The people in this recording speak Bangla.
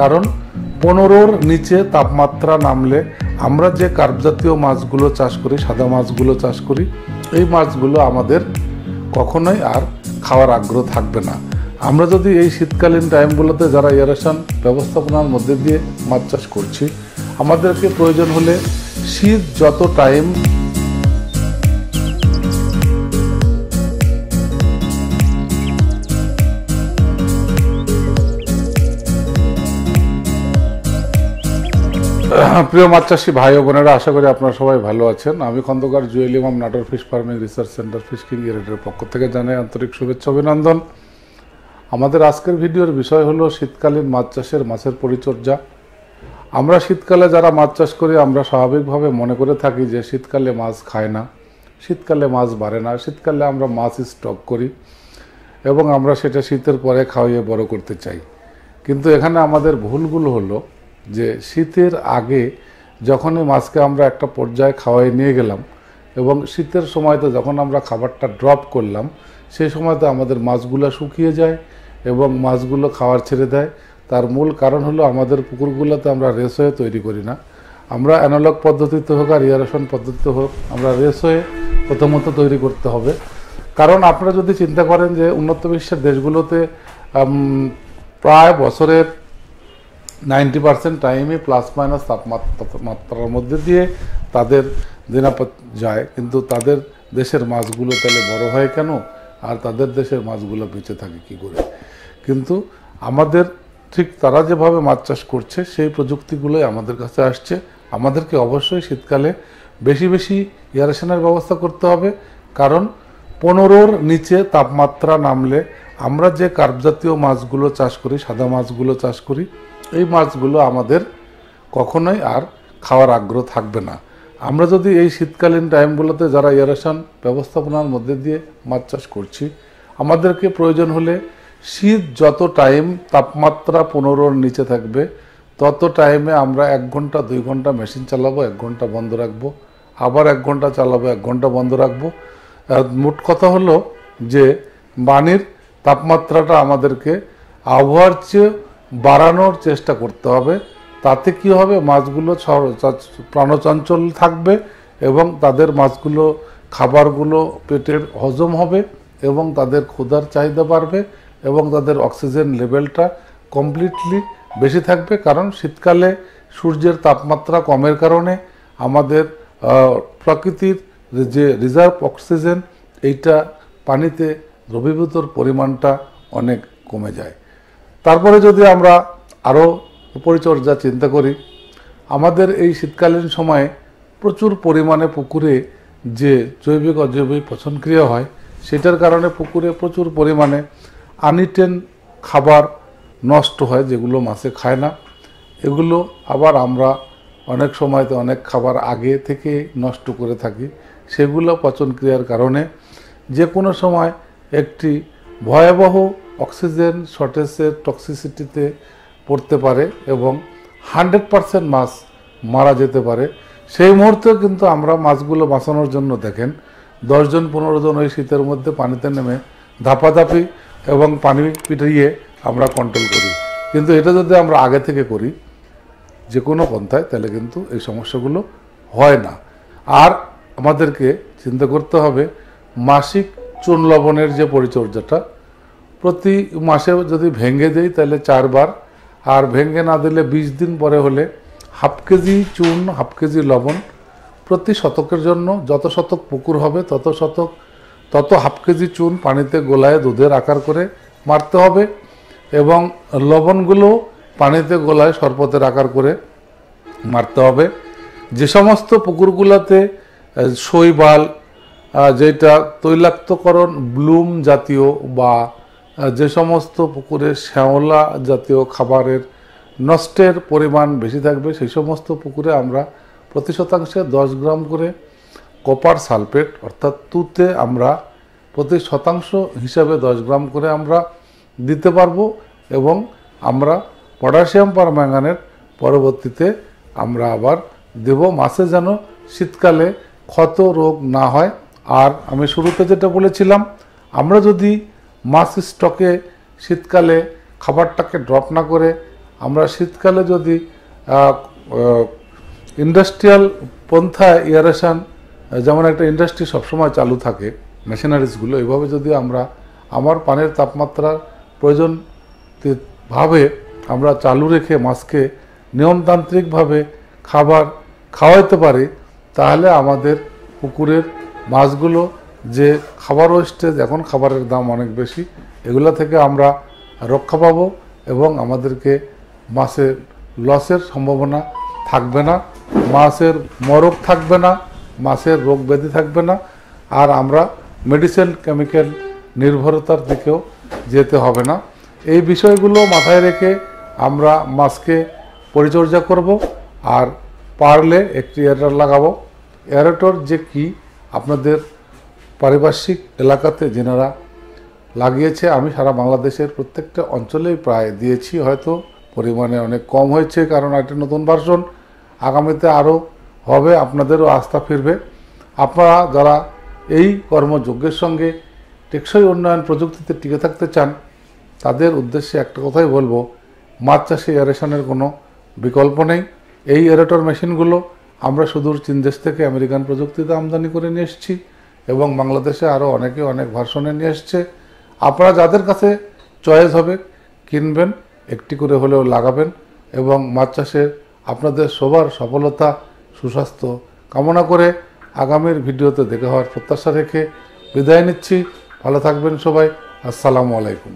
কারণ পনেরোর নিচে তাপমাত্রা নামলে আমরা যে কার্প জাতীয় মাছগুলো চাষ করি, সাদা মাছগুলো চাষ করি, এই মাছগুলো আমাদের কখনোই আর খাওয়ার আগ্রহ থাকবে না। আমরা যদি এই শীতকালীন টাইমগুলোতে যারা এয়ারেশন ব্যবস্থাপনার মধ্যে দিয়ে মাছ চাষ করছি, আমাদেরকে প্রয়োজন হলে শীত যত টাইম প্রিয় মাছ চাষি ভাই ও বোনেরা, আশা করি আপনারা সবাই ভালো আছেন। আমি Khondokar Jewel Imam, Natore fish farming research centre, fish king ইরেটের পক্ষ থেকে জানাই আন্তরিক শুভেচ্ছা, অভিনন্দন। আমাদের আজকের ভিডিওর বিষয় হলো শীতকালীন মাছ চাষের মাছের পরিচর্যা। আমরা শীতকালে যারা মাছ চাষ করি, আমরা স্বাভাবিকভাবে মনে করে থাকি যে শীতকালে মাছ খায় না, শীতকালে মাছ বাড়ে না, শীতকালে আমরা মাছ স্টক করি এবং আমরা সেটা শীতের পরে খাওয়াইয়ে বড় করতে চাই। কিন্তু এখানে আমাদের ভুলগুলো হলো যে শীতের আগে যখনই মাছকে আমরা একটা পর্যায়ে খাওয়াই নিয়ে গেলাম এবং শীতের সময়তে যখন আমরা খাবারটা ড্রপ করলাম, সেই সময়তে আমাদের মাছগুলো শুকিয়ে যায় এবং মাছগুলো খাওয়ার ছেড়ে দেয়। তার মূল কারণ হলো আমাদের পুকুরগুলোতে আমরা রেসওয়ে তৈরি করি না। আমরা অ্যানালগ পদ্ধতিতে হোক আর ইয়ারেশন পদ্ধতিতে হোক, আমরা রেসওয়ে প্রথমত তৈরি করতে হবে। কারণ আপনারা যদি চিন্তা করেন যে উন্নত বিশ্বের দেশগুলোতে প্রায় বছরের নাইনটি পার্সেন্ট টাইমই প্লাস মাইনাস তাপমাত্রার মধ্যে দিয়ে তাদের দিনাপত যায়। কিন্তু তাদের দেশের মাছগুলো তাহলে বড় হয় কেন? আর তাদের দেশের মাছগুলো বেঁচে থাকে কি করে? কিন্তু আমাদের ঠিক তারা যেভাবে মাছ চাষ করছে, সেই প্রযুক্তিগুলোই আমাদের কাছে আসছে। আমাদেরকে অবশ্যই শীতকালে বেশি বেশি এয়ারেশনের ব্যবস্থা করতে হবে। কারণ পনেরোর নিচে তাপমাত্রা নামলে আমরা যে কার্প জাতীয় মাছগুলো চাষ করি, সাদা মাছগুলো চাষ করি এই মাছগুলো আমাদের কখনোই আর খাওয়ার আগ্রহ থাকবে না। আমরা যদি এই শীতকালীন টাইমগুলোতে যারা এয়ারেশন ব্যবস্থাপনার মধ্যে দিয়ে মাছ চাষ করছি, আমাদেরকে প্রয়োজন হলে শীত যত টাইম তাপমাত্রা পনেরোর নিচে থাকবে, তত টাইমে আমরা এক ঘণ্টা, দুই ঘণ্টা মেশিন চালাবো, এক ঘণ্টা বন্ধ রাখব, আবার এক ঘণ্টা চালাবো, এক ঘণ্টা বন্ধ রাখব। মোট কথা হলো যে পানির তাপমাত্রাটা আমাদেরকে আবহাওয়ার চেয়ে বাড়ানোর চেষ্টা করতে হবে। তাতে কি হবে? মাছগুলো প্রাণচঞ্চল থাকবে এবং তাদের মাছগুলো, খাবারগুলো পেটের হজম হবে এবং তাদের ক্ষুধার চাহিদা বাড়বে এবং তাদের অক্সিজেন লেভেলটা কমপ্লিটলি বেশি থাকবে। কারণ শীতকালে সূর্যের তাপমাত্রা কমের কারণে আমাদের প্রকৃতির যে রিজার্ভ অক্সিজেন, এইটা পানিতে দ্রবীভূতর পরিমাণটা অনেক কমে যায়। তারপরে যদি আমরা আরও পরিচর্যা চিন্তা করি, আমাদের এই শীতকালীন সময়ে প্রচুর পরিমাণে পুকুরে যে জৈবিক অজৈবিক পচনক্রিয়া হয়, সেটার কারণে পুকুরে প্রচুর পরিমাণে আনিটেন খাবার নষ্ট হয় যেগুলো মাছে খায় না। এগুলো আবার আমরা অনেক সময়তে অনেক খাবার আগে থেকে নষ্ট করে থাকি। সেগুলো পচনক্রিয়ার কারণে যে কোনো সময় একটি ভয়াবহ অক্সিজেন শর্টেজের টক্সিসিটিতে পড়তে পারে এবং হান্ড্রেড পারসেন্ট মাছ মারা যেতে পারে। সেই মুহূর্তে কিন্তু আমরা মাছগুলো বাঁচানোর জন্য দেখেন, দশজন পনেরো জন ওই শীতের মধ্যে পানিতে নেমে ধাপাধাপি এবং পানি পিটিয়ে আমরা কন্ট্রোল করি। কিন্তু এটা যদি আমরা আগে থেকে করি, যে কোনো পন্থায়, তাহলে কিন্তু এই সমস্যাগুলো হয় না। আর আমাদেরকে চিন্তা করতে হবে, মাসিক চুন লবণের যে পরিচর্যাটা প্রতি মাসে যদি ভেঙে দেই, তাহলে চারবার। আর ভেঙে না দিলে বিশ দিন পরে হলে হাফ কেজি চুন, হাফ কেজি লবণ প্রতি শতকের জন্য। যত শতক পুকুর হবে, তত শতক, তত হাফ কেজি চুন পানিতে গোলায় দুধের আকার করে মারতে হবে এবং লবণগুলো পানিতে গোলায় শরবতের আকার করে মারতে হবে। যে সমস্ত পুকুরগুলোতে শৈবাল যেটা তৈলাক্তকরণ, ব্লুম জাতীয় বা যে সমস্ত পুকুরে শ্যাওলা জাতীয় খাবারের নষ্টের পরিমাণ বেশি থাকবে, সেই সমস্ত পুকুরে আমরা প্রতি শতাংশে দশ গ্রাম করে কপার সালফেট, অর্থাৎ তুতে আমরা প্রতি শতাংশ হিসাবে দশ গ্রাম করে আমরা দিতে পারব এবং আমরা পটাশিয়াম পারম্যাঙ্গানের পরবর্তীতে আমরা আবার দেব। মাসে যেন শীতকালে ক্ষত রোগ না হয়। আর আমি শুরুতে যেটা বলেছিলাম, আমরা যদি মাছ স্টকে শীতকালে খাবারটাকে ড্রপ না করে আমরা শীতকালে যদি ইন্ডাস্ট্রিয়াল পন্থা ইয়ারেশন যেমন একটা ইন্ডাস্ট্রি সবসময় চালু থাকে মেশিনারিজগুলো এভাবে যদি আমরা আমার পানের তাপমাত্রার প্রয়োজন ভাবে আমরা চালু রেখে মাছকে নিয়মতান্ত্রিকভাবে খাবার খাওয়াইতে পারি, তাহলে আমাদের পুকুরের মাছগুলো যে খাবার ওয়েস্টেজ এখন খাবারের দাম অনেক বেশি, এগুলো থেকে আমরা রক্ষা পাবো এবং আমাদেরকে মাছের লসের সম্ভাবনা থাকবে না, মাছের মরক থাকবে না, মাছের রোগ ব্যাধি থাকবে না, আর আমরা মেডিসিন কেমিক্যাল নির্ভরতার দিকেও যেতে হবে না। এই বিষয়গুলো মাথায় রেখে আমরা মাছকে পরিচর্যা করব, আর পারলে একটি এয়ারটার লাগাবো। এয়ারেটর যে কি আপনাদের পারিপার্শ্বিক এলাকাতে যেনারা লাগিয়েছে, আমি সারা বাংলাদেশের প্রত্যেকটা অঞ্চলেই প্রায় দিয়েছি। হয়তো পরিমাণে অনেক কম হয়েছে, কারণ একটা নতুন ভার্সন আগামীতে আরও হবে, আপনাদেরও আস্থা ফিরবে। আপনারা যারা এই কর্মযজ্ঞের সঙ্গে টেকসই উন্নয়ন প্রযুক্তিতে টিকে থাকতে চান, তাদের উদ্দেশ্যে একটা কথাই বলব, মাছ চাষে এয়ারেশনের কোনো বিকল্প নেই। এই এরেটর মেশিনগুলো আমরা সুদূর চীন দেশ থেকে আমেরিকান প্রযুক্তিতে আমদানি করে নিয়ে এসেছি। এবং বাংলাদেশে আরও অনেকে অনেক ভার্সনে নিয়ে এসছে। আপনারা যাদের কাছে চয়েস হবে, কিনবেন, একটি করে হলেও লাগাবেন এবং মাছ চাষের আপনাদের সবার সফলতা, সুস্বাস্থ্য কামনা করে আগামীর ভিডিওতে দেখা হওয়ার প্রত্যাশা রেখে বিদায় নিচ্ছি। ভালো থাকবেন সবাই। আসসালামু আলাইকুম।